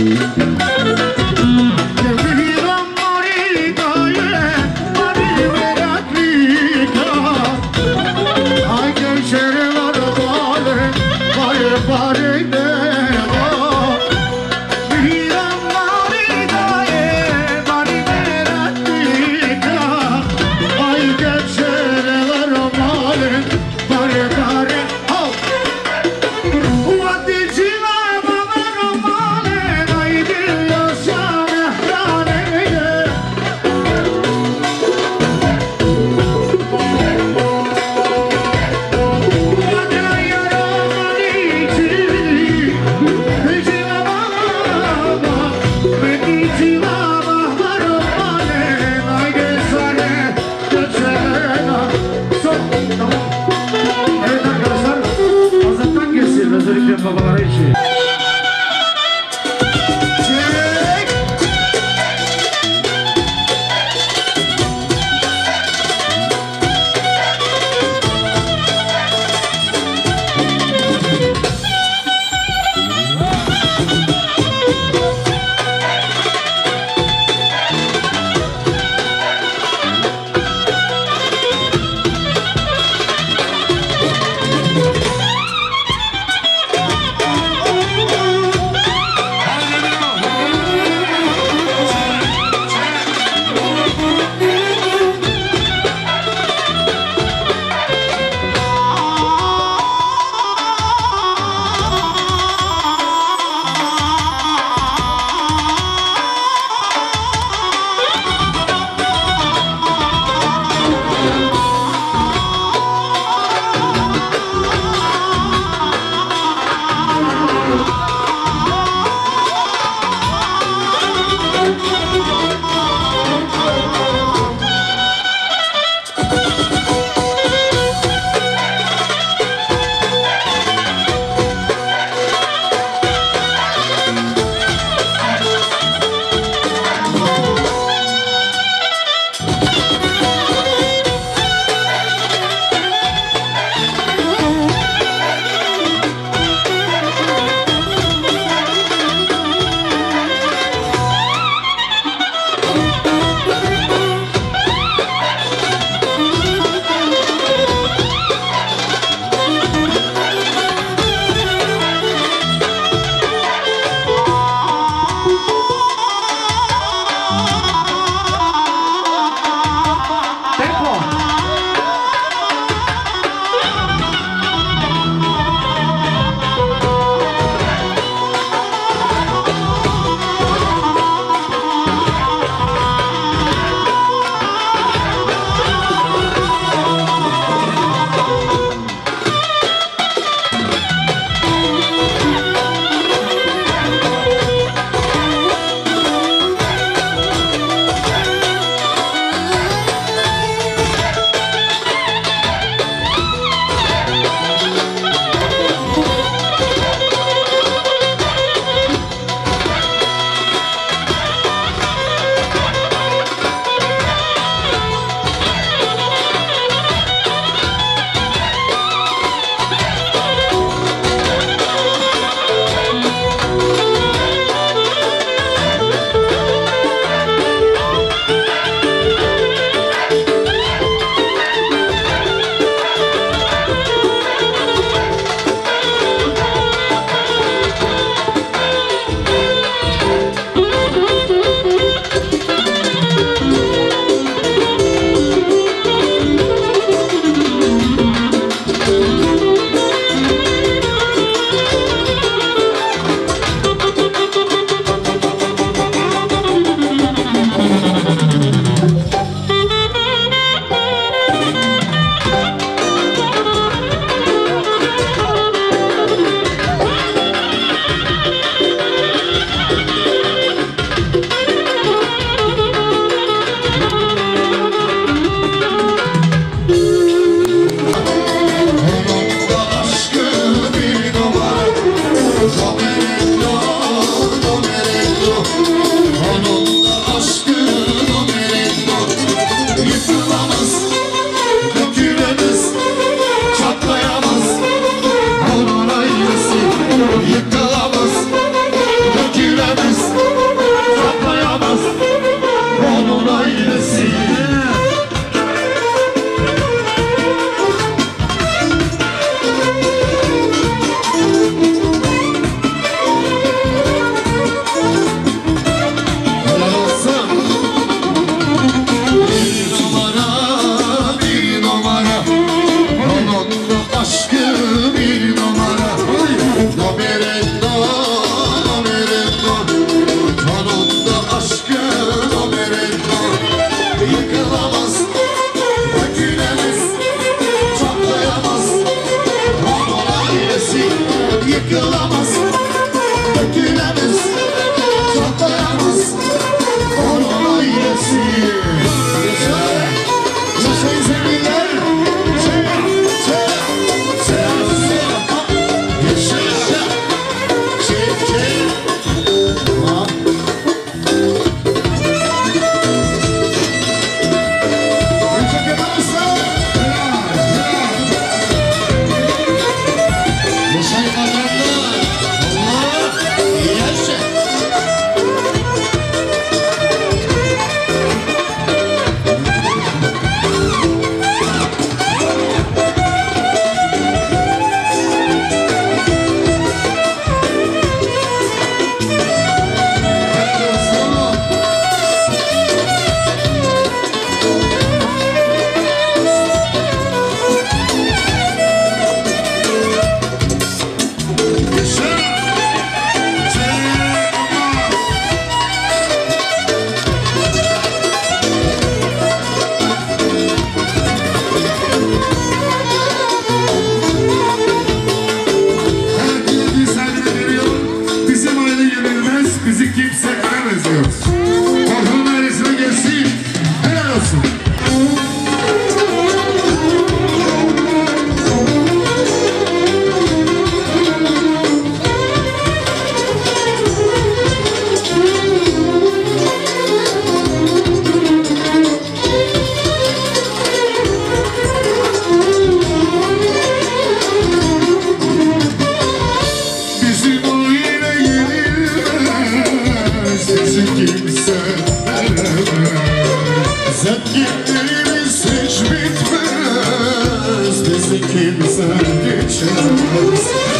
Mm-hmm. particular Nice. Kimse geçemez